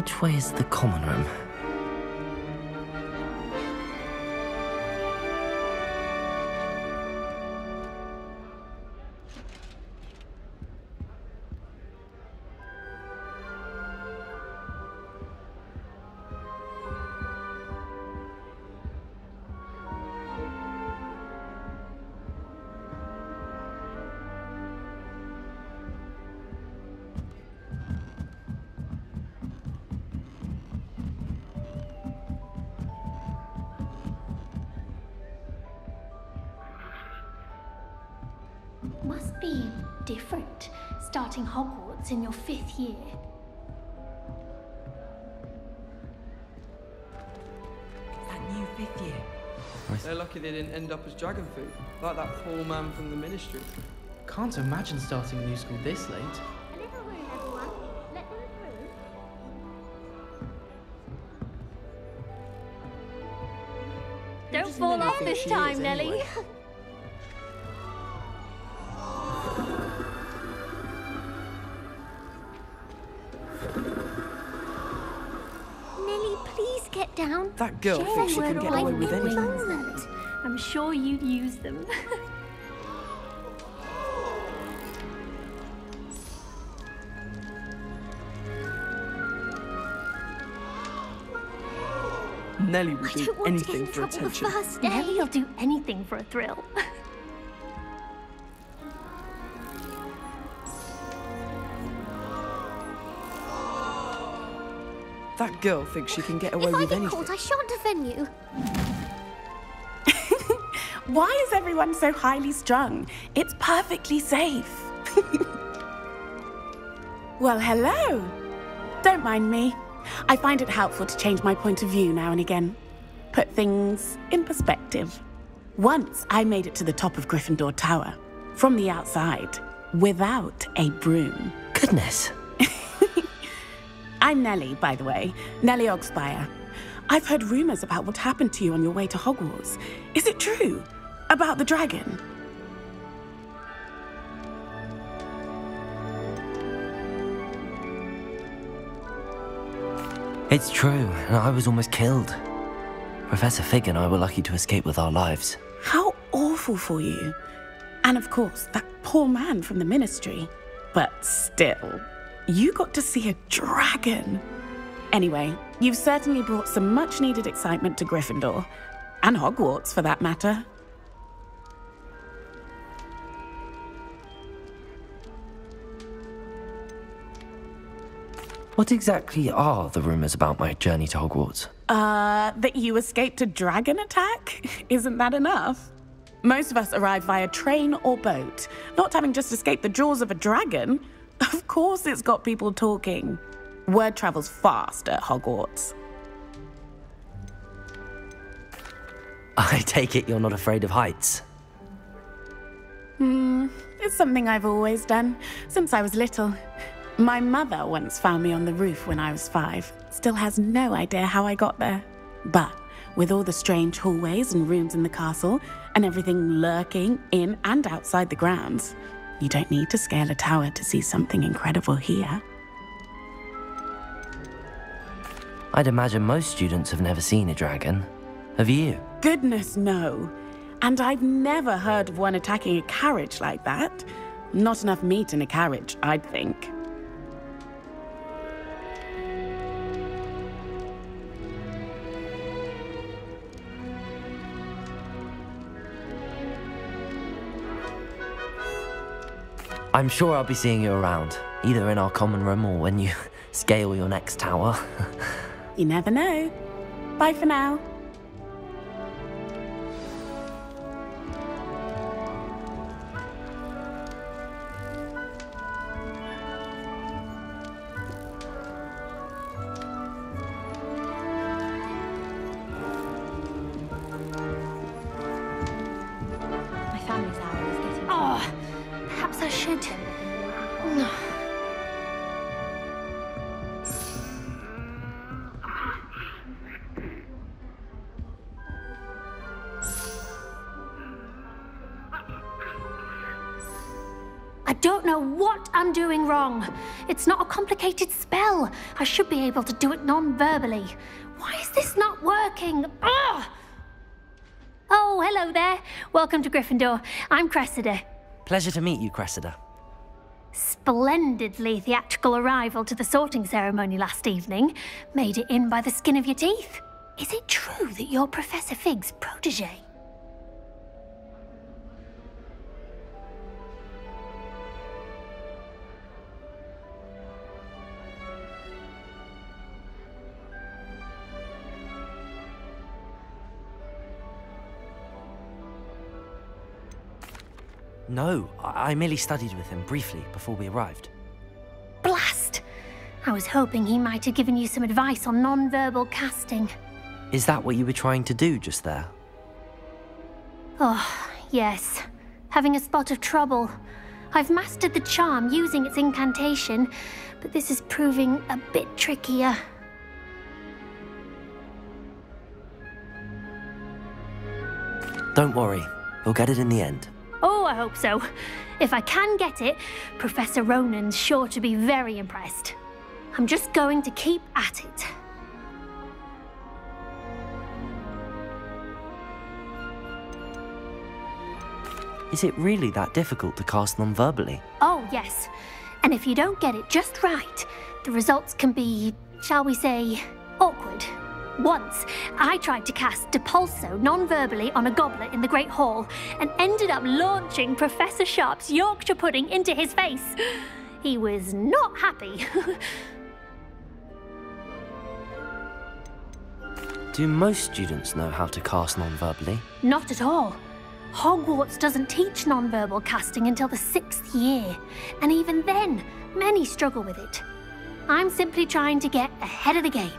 Which way is the common room? Must be different starting Hogwarts in your fifth year. That new fifth year. They're lucky they didn't end up as dragon food, like that poor man from the ministry. Can't imagine starting a new school this late. A little room, everyone. Let them through. Don't fall off this she is, time, Nellie. down. That girl Share thinks she can get away with anything. Closet. I'm sure you'd use them. Nellie will I do want to get anything in for trouble the attention. first day. Nellie'll do anything for a thrill. That girl thinks she can get away if I with get anything. caught, I shan't defend you. Why is everyone so highly strung? It's perfectly safe. well, hello. Don't mind me. I find it helpful to change my point of view now and again. Put things in perspective. Once I made it to the top of Gryffindor Tower, from the outside, without a broom. Goodness. I'm Nellie, by the way, Nellie Oggspire. I've heard rumors about what happened to you on your way to Hogwarts. Is it true? About the dragon? It's true, and I was almost killed. Professor Fig and I were lucky to escape with our lives. How awful for you. And of course, that poor man from the ministry. But still, you got to see a dragon. Anyway, you've certainly brought some much needed excitement to Gryffindor. And Hogwarts, for that matter. What exactly are the rumors about my journey to Hogwarts? Uh, that you escaped a dragon attack? Isn't that enough? Most of us arrive via train or boat, not having just escaped the jaws of a dragon. Of course, it's got people talking. Word travels fast at Hogwarts. I take it you're not afraid of heights. Hmm, It's something I've always done, since I was little. My mother once found me on the roof when I was five. Still has no idea how I got there. But with all the strange hallways and rooms in the castle, and everything lurking in and outside the grounds, you don't need to scale a tower to see something incredible here. I'd imagine most students have never seen a dragon. Have you? Goodness, no. And I've never heard of one attacking a carriage like that. Not enough meat in a carriage, I'd think. I'm sure I'll be seeing you around, either in our common room or when you scale your next tower. You never know. Bye for now. Don't know what I'm doing wrong. It's not a complicated spell. I should be able to do it non-verbally. Why is this not working? Ugh! Oh, hello there. Welcome to Gryffindor. I'm Cressida. Pleasure to meet you, Cressida. Splendidly theatrical arrival to the sorting ceremony last evening. Made it in by the skin of your teeth. Is it true that you're Professor Fig's protege? No, I, I merely studied with him briefly before we arrived. Blast! I was hoping he might have given you some advice on non-verbal casting. Is that what you were trying to do just there? Oh, yes. Having a spot of trouble. I've mastered the charm using its incantation, but this is proving a bit trickier. Don't worry, we'll get it in the end. Oh, I hope so. If I can get it, Professor Ronen's sure to be very impressed. I'm just going to keep at it. Is it really that difficult to cast non-verbally? Oh, yes. And if you don't get it just right, the results can be, shall we say, awkward. Once, I tried to cast Depulso non-verbally on a goblet in the Great Hall and ended up launching Professor Sharp's Yorkshire pudding into his face. He was not happy. Do most students know how to cast non-verbally? Not at all. Hogwarts doesn't teach non-verbal casting until the sixth year, and even then, many struggle with it. I'm simply trying to get ahead of the game.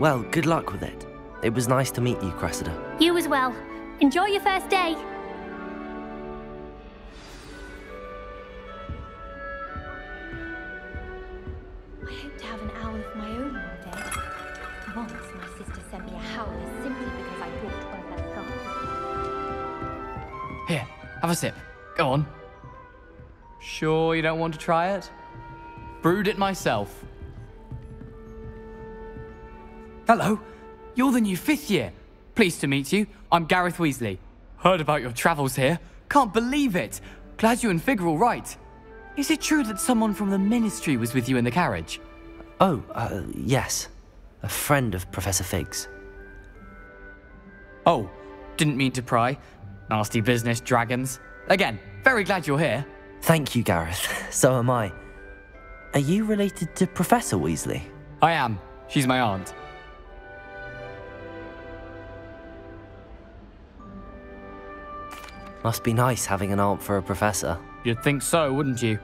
Well, good luck with it. It was nice to meet you, Cressida. You as well. Enjoy your first day. I hope to have an owl of my own one day. Once my sister sent me a howler simply because I brought one of her scarves. Here, have a sip. Go on. Sure you don't want to try it? Brewed it myself. Hello, you're the new fifth year. Pleased to meet you. I'm Gareth Weasley. Heard about your travels here. Can't believe it. Glad you and Fig are all right. Is it true that someone from the ministry was with you in the carriage? Oh, uh, yes. A friend of Professor Fig's. Oh, didn't mean to pry. Nasty business, dragons. Again, very glad you're here. Thank you, Gareth. So am I. Are you related to Professor Weasley? I am. She's my aunt. Must be nice having an aunt for a professor. You'd think so, wouldn't you?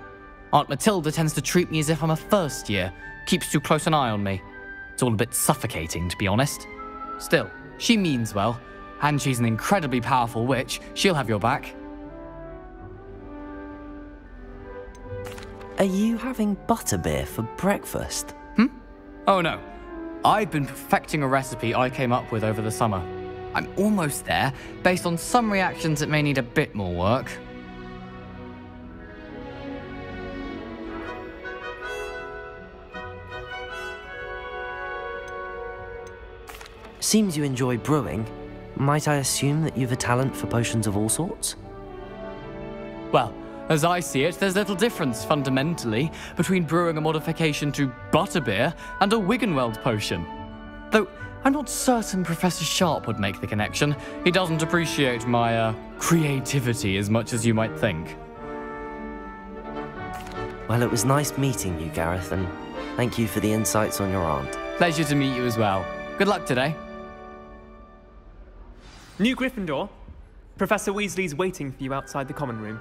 Aunt Matilda tends to treat me as if I'm a first year, keeps too close an eye on me. It's all a bit suffocating, to be honest. Still, she means well, and she's an incredibly powerful witch. She'll have your back. Are you having butterbeer for breakfast? Hmm? Oh no, I've been perfecting a recipe I came up with over the summer. I'm almost there, based on some reactions that may need a bit more work. Seems you enjoy brewing. Might I assume that you've a talent for potions of all sorts? Well, as I see it, there's little difference fundamentally between brewing a modification to butterbeer and a Wiggenweld potion. Though I'm not certain Professor Sharp would make the connection. He doesn't appreciate my uh, creativity as much as you might think. Well, it was nice meeting you, Gareth, and thank you for the insights on your aunt. Pleasure to meet you as well. Good luck today. New Gryffindor, Professor Weasley's waiting for you outside the common room.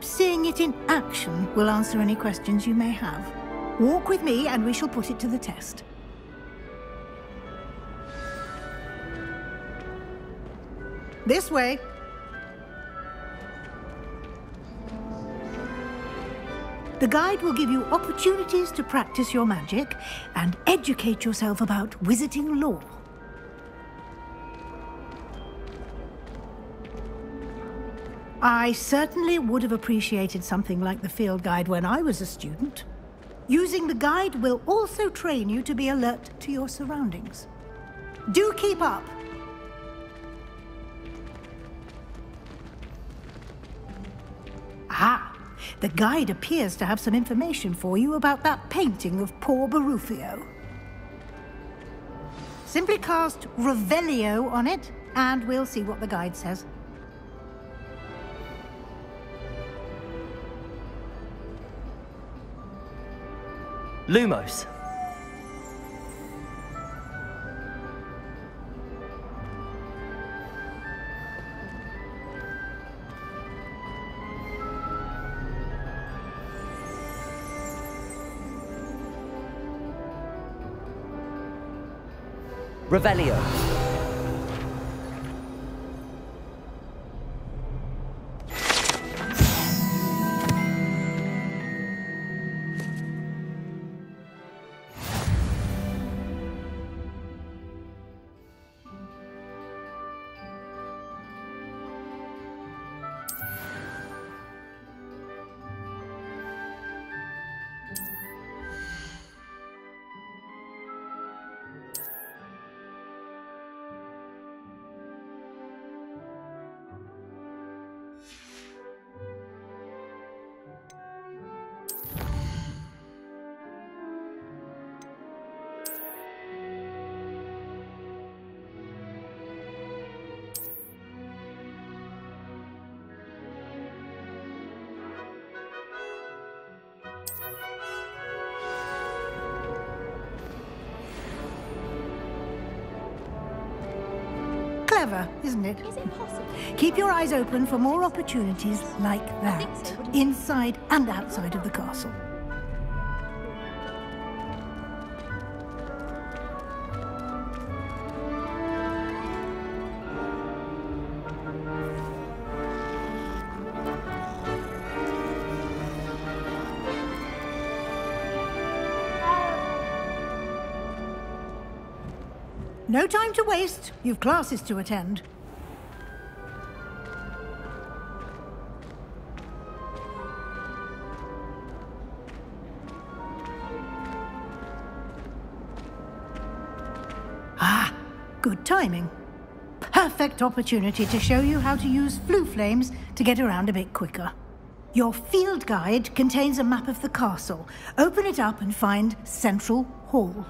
Perhaps seeing it in action will answer any questions you may have. Walk with me and we shall put it to the test. This way. The guide will give you opportunities to practice your magic and educate yourself about wizarding lore. I certainly would have appreciated something like the field guide when I was a student. Using the guide will also train you to be alert to your surroundings. Do keep up! Ah, the guide appears to have some information for you about that painting of poor Barufio. Simply cast Revelio on it, and we'll see what the guide says. Lumos. Revelio. Clever, isn't it? Is it possible? Keep your eyes open for more opportunities like that, inside and outside of the castle. No time to waste. You've classes to attend. Ah, good timing. Perfect opportunity to show you how to use Floo flames to get around a bit quicker. Your field guide contains a map of the castle. Open it up and find Central Hall.